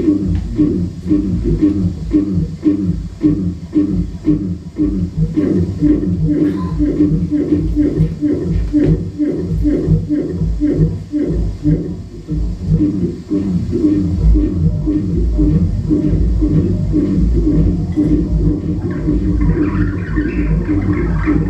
Gracias.